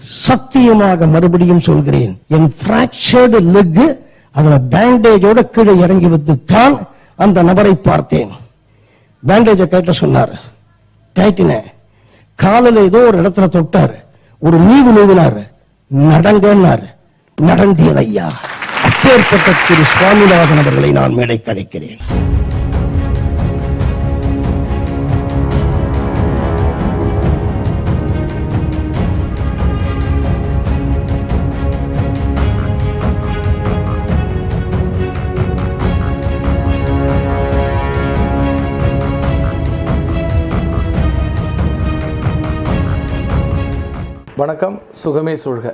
சத்தியமாக மறுபடியும் சொல்கிறேன். என் பிராக்சர்டு லெக் அதுல பேண்டேஜோட கீழே இறங்கி வந்து தான் அந்த நபரை பார்த்தேன். பேண்டேஜை கேட்ட சொன்னார் கேட்டினேன் காலில் ஏதோ ஒரு இடத்துல தொட்டார். ஒரு நீவு நீவினார். நடங்கன்னார். நடந்தேன் ஐயா. அப்பேற்பட்ட திரு சுவாமிநாதன் அவர்களை நான் மேடை கிடைக்கிறேன் வணக்கம் சுகமே சூழ்க.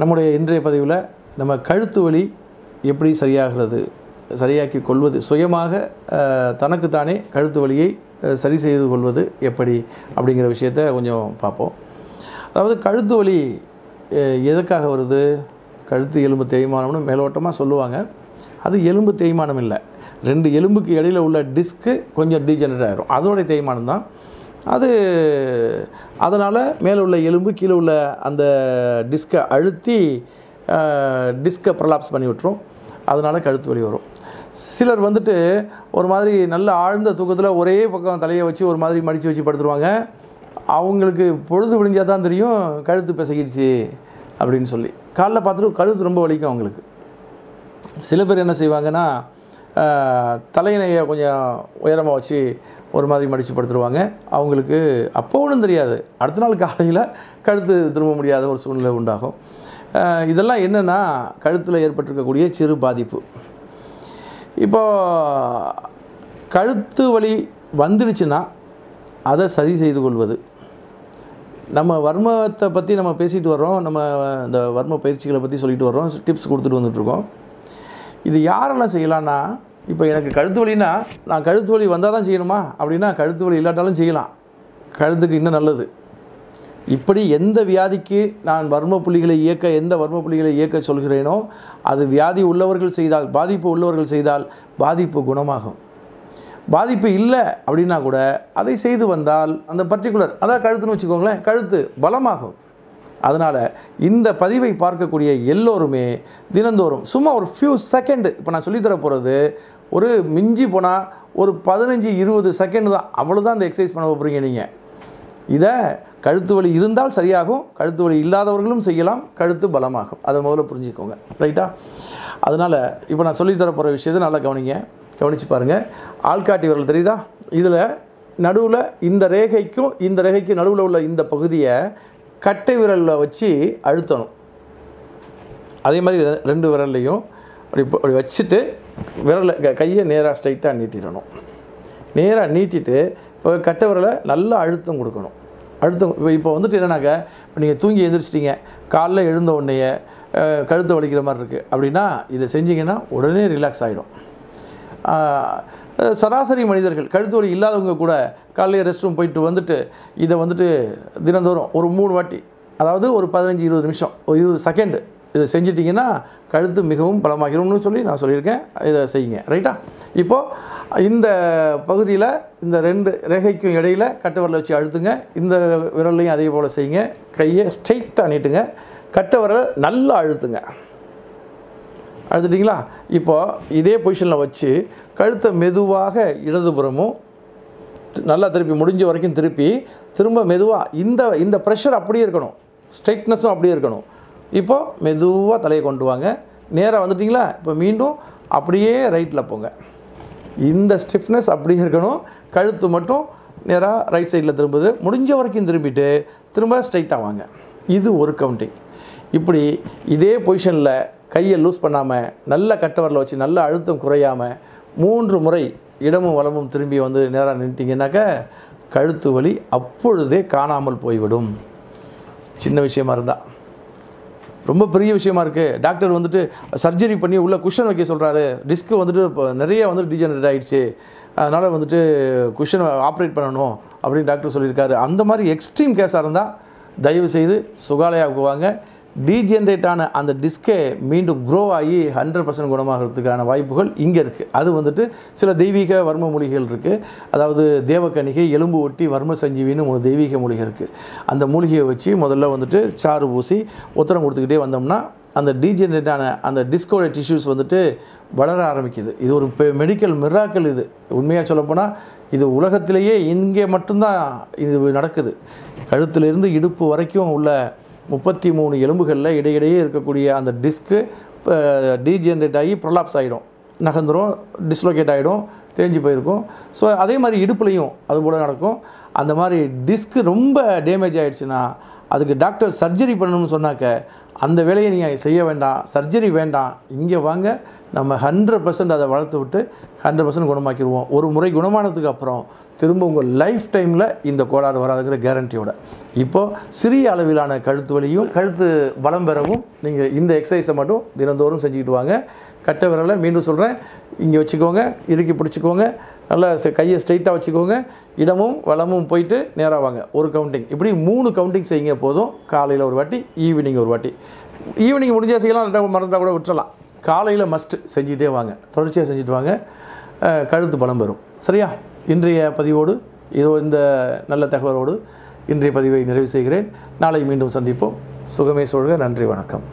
நம்முடைய இன்றைய பதிவில் நம்ம கழுத்து வலி எப்படி சரியாகிறது சரியாக்கி கொள்வது சுயமாக தனக்குத்தானே கழுத்து வலியை சரி செய்து கொள்வது எப்படி அப்படிங்கிற விஷயத்தை கொஞ்சம் பார்ப்போம். அதாவது கழுத்து வலி எதற்காக எதுக்காக வருது? கழுத்து எலும்பு தேய்மானம்னு மேலோட்டமாக சொல்லுவாங்க. அது எலும்பு தேய்மானம் இல்லை. ரெண்டு எலும்புக்கு இடையில் உள்ள டிஸ்க்கு கொஞ்சம் டீஜெனரேட் ஆகிரும் அதோடைய தேய்மானம் தான். அது அதனால் மேலே உள்ள எலும்பு கீழே உள்ள அந்த டிஸ்கை அழுத்தி டிஸ்கை ப்ரலாப்ஸ் பண்ணி விட்டுரும். அதனால் கழுத்து வலி வரும். சிலர் வந்துட்டு ஒரு மாதிரி நல்ல ஆழ்ந்த தூக்கத்தில் ஒரே பக்கம் தலையை வச்சு ஒரு மாதிரி மடித்து வச்சு படுத்துருவாங்க. அவங்களுக்கு பொழுது விழிஞ்சால் தான் தெரியும் கழுத்து பிசகிடுச்சு அப்படின்னு சொல்லி. காலைல பார்த்துட்டு கழுத்து ரொம்ப வலிக்கும் அவங்களுக்கு. சில பேர் என்ன செய்வாங்கன்னா தலையணையை கொஞ்சம் உயரமாக வச்சு ஒரு மாதிரி மடித்து படுத்துருவாங்க அவங்களுக்கு அப்போ ஒன்றும் தெரியாது. அடுத்த நாள் காலையில் கழுத்து திரும்ப முடியாத ஒரு சூழ்நிலை உண்டாகும். இதெல்லாம் என்னென்னா கழுத்தில் ஏற்பட்டிருக்கக்கூடிய சிறு பாதிப்பு. இப்போ கழுத்து வலி வந்துடுச்சுன்னா அதை சரி செய்து கொள்வது. நம்ம வர்மத்தை பற்றி நம்ம பேசிகிட்டு வர்றோம். நம்ம இந்த வர்ம பயிற்சிகளை பற்றி சொல்லிட்டு வர்றோம். டிப்ஸ் கொடுத்துட்டு வந்துட்டுருக்கோம் இது யாரெல்லாம் செய்யலான்னா இப்போ எனக்கு கழுத்து வலினா நான் கழுத்து வலி வந்தால் தான் செய்யணுமா? அப்படின்னா கழுத்து வலி இல்லாட்டாலும் செய்யலாம். கழுத்துக்கு இன்னும் நல்லது. இப்படி எந்த வியாதிக்கு நான் வர்ம புள்ளிகளை இயக்க எந்த வர்ம புள்ளிகளை இயக்க சொல்கிறேனோ அது வியாதி உள்ளவர்கள் செய்தால் பாதிப்பு உள்ளவர்கள் செய்தால் பாதிப்பு குணமாகும். பாதிப்பு இல்லை அப்படின்னா கூட அதை செய்து வந்தால் அந்த பர்டிகுலர் அதான் கழுத்துன்னு வச்சுக்கோங்களேன் கழுத்து பலமாகும். அதனால் இந்த பதிவை பார்க்கக்கூடிய எல்லோருமே தினந்தோறும் சும்மா ஒரு ஃபியூ செகண்டு இப்போ நான் சொல்லித்தர போகிறது ஒரு மிஞ்சி போனால் ஒரு பதினஞ்சு இருபது செகண்ட் தான். அவ்வளோ தான் அந்த எக்ஸசைஸ் பண்ண போகிறீங்க நீங்கள் இதை கழுத்து வலி இருந்தால் சரியாகும். கழுத்து வலி இல்லாதவர்களும் செய்யலாம். கழுத்து பலமாகும். அதை முதல்ல புரிஞ்சுக்கோங்க. ரைட்டா அதனால் இப்போ நான் சொல்லித்தர போகிற விஷயத்தை நல்லா கவனிங்க. கவனித்து பாருங்கள் ஆள்காட்டி விரல் தெரியுதா? இதில் நடுவில் இந்த ரேகைக்கும் இந்த ரேகைக்கும் நடுவில் உள்ள இந்த பகுதியை கட்டை விரலில் வச்சு அழுத்தணும். அதே மாதிரி ரெண்டு விரல்லையும் அப்படி அப்படி வச்சுட்டு விரலை க- கையை நேராக ஸ்ட்ரைட்டாக நீட்டிடணும். நேராக நீட்டிட்டு இப்போ கட்டை விரலை நல்லா அழுத்தம் கொடுக்கணும். அழுத்தம் இப்போ இப்போ வந்துட்டு என்னன்னாக்க இப்போ நீங்கள் தூங்கி எழுந்திரிச்சிட்டிங்க காலைல எழுந்த உடனேயே அஹ், கழுத்து வலிக்கிற மாதிரி இருக்குது அப்படின்னா இதை செஞ்சீங்கன்னா உடனே ரிலாக்ஸ் ஆகிடும் சராசரி மனிதர்கள் கழுத்து வலி இல்லாதவங்க கூட காலையில் ரெஸ்ட் ரூம் போயிட்டு வந்துட்டு இதை வந்துட்டு தினந்தோறும் ஒரு மூணு வாட்டி அதாவது ஒரு பதினஞ்சு இருபது நிமிஷம் ஒரு இருபது செகண்டு இதை செஞ்சிட்டிங்கன்னா கழுத்து மிகவும் பலமாகிரும்னு சொல்லி நான் சொல்லியிருக்கேன். இதை செய்யுங்க. ரைட்டா இப்போது இந்த பகுதியில் இந்த ரெண்டு ரேகைக்கும் இடையில் கட்டவரில் வச்சு அழுத்துங்க. இந்த விரல்லையும் அதே போல் செய்யுங்க. கையை ஸ்ட்ரைட்டாக நீட்டுங்க. கட்டவரலை நல்லா அழுத்துங்க. அழுத்துட்டிங்களா? இப்போது இதே பொசிஷனில் வச்சு கழுத்தை மெதுவாக இடதுபுறமும் நல்லா திருப்பி முடிஞ்ச வரைக்கும் திருப்பி திரும்ப மெதுவாக இந்த இந்த ப்ரெஷர் அப்படியே இருக்கணும். ஸ்ட்ரைட்னஸும் அப்படியே இருக்கணும். இப்போது மெதுவாக தலையை கொண்டு வாங்க. நேராக வந்துட்டிங்களா? இப்போ மீண்டும் அப்படியே ரைட்டில் போங்க. இந்த ஸ்டிஃப்னஸ் அப்படியே இருக்கணும். கழுத்து மட்டும் நேராக ரைட் சைடில் திரும்புது. முடிஞ்ச வரைக்கும் திரும்பிட்டு திரும்ப ஸ்ட்ரைட்டாக வாங்க. இது ஒரு கவுண்டிங் இப்படி இதே பொசிஷனில் கையை லூஸ் பண்ணாமல் நல்ல கட்டவரில் வச்சு நல்ல அழுத்தம் குறையாமல் மூன்று முறை இடமும் வளமும் திரும்பி வந்து நேராக நின்றுட்டிங்கனாக்கா கழுத்து வலி அப்பொழுதே காணாமல் போய்விடும். சின்ன விஷயமா இருந்தால் ரொம்ப பெரிய விஷயமா இருக்குது டாக்டர் வந்துட்டு சர்ஜரி பண்ணி உள்ளே குஷன் வைக்க சொல்கிறாரு டிஸ்க்கு வந்துட்டு இப்போ நிறைய வந்துட்டு டிஜெனரேட் ஆகிடுச்சு அதனால் வந்துட்டு குஷன் ஆப்ரேட் பண்ணணும் அப்படின்னு டாக்டர் சொல்லியிருக்காரு. அந்த மாதிரி எக்ஸ்ட்ரீம் கேஸாக இருந்தால் தயவு செய்து சுகாலயாவுக்கு வாங்க. டீஜென்ரேட் ஆன அந்த டிஸ்கே மீண்டும் க்ரோ ஆகி ஹண்ட்ரட் பர்சன்ட் குணமாகிறதுக்கான வாய்ப்புகள் இங்கே இருக்குது அது வந்துட்டு சில தெய்வீக வர்ம மூலிகைகள் இருக்குது அதாவது தேவக்கணிகை எலும்பு ஒட்டி வர்ம சஞ்சீவின்னு ஒரு தெய்வீக மூலிகை இருக்குது அந்த மூலிகையை வச்சு முதல்ல வந்துட்டு சாறு பூசி உத்தரம் கொடுத்துக்கிட்டே வந்தோம்னா அந்த டீஜென்ரேட்டான அந்த டிஸ்கோட டிஷ்யூஸ் வந்துட்டு வளர ஆரம்பிக்குது. இது ஒரு மெடிக்கல் மிராக்கல் இது. உண்மையாக சொல்லப்போனால் இது உலகத்திலேயே இங்கே மட்டும்தான் இது நடக்குது. கழுத்திலிருந்து இடுப்பு வரைக்கும் உள்ள முப்பத்தி மூணு எலும்புகளில் இடையிடையே இருக்கக்கூடிய அந்த டிஸ்க்கு டீஜென்ரேட் ஆகி ப்ரொலாப்ஸ் ஆகிடும் நகர்ந்துடும் டிஸ்லோகேட் ஆகிடும் தேஞ்சு போயிருக்கும். ஸோ அதே மாதிரி இடுப்புலையும் அது போல் நடக்கும். அந்த மாதிரி டிஸ்க்கு ரொம்ப டேமேஜ் ஆகிடுச்சுன்னா அதுக்கு டாக்டர் சர்ஜரி பண்ணணும்னு சொன்னாக்க அந்த வேலையை நீங்கள் செய்ய வேண்டாம் சர்ஜரி வேண்டாம் இங்கே வாங்க நம்ம ஹண்ட்ரட் பர்சன்ட் அதை வளர்த்து விட்டு ஹண்ட்ரட் பர்சன்ட் குணமாக்கிடுவோம். ஒரு முறை குணமானதுக்கு அப்புறம் திரும்ப உங்கள் லைஃப் டைமில் இந்த கோளாறு வராதுங்கிற கேரண்டியோட இப்போது சிறிய அளவிலான கழுத்து வலியும் கழுத்து பலம் பெறவும் நீங்கள் இந்த எக்ஸசைஸை மட்டும் தினந்தோறும் செஞ்சுக்கிட்டு வாங்க. கட்ட விரலை மீண்டும் சொல்கிறேன் இங்கே வச்சுக்கோங்க இறுக்கி பிடிச்சிக்கோங்க. நல்லா கையை ஸ்ட்ரைட்டாக வச்சுக்கோங்க. இடமும் வளமும் போயிட்டு நேராக வாங்க. ஒரு கவுண்டிங் இப்படி மூணு கவுண்டிங் செய்யுங்க போதும். காலையில் ஒரு வாட்டி ஈவினிங் ஒரு வாட்டி. ஈவினிங் முடிஞ்சால் செய்யலாம் இல்லாட்டா மறந்துட்டா கூட விட்டுறலாம். காலையில் மஸ்ட்டு செஞ்சுட்டே வாங்க. தொடர்ச்சியாக செஞ்சுட்டு வாங்க. கழுத்து பலம் பெறும். சரியா? இன்றைய பதிவோடு இதோ இந்த நல்ல தகவலோடு இன்றைய பதிவை நிறைவு செய்கிறேன். நாளை மீண்டும் சந்திப்போம். சுகமே சொல்க நன்றி வணக்கம்.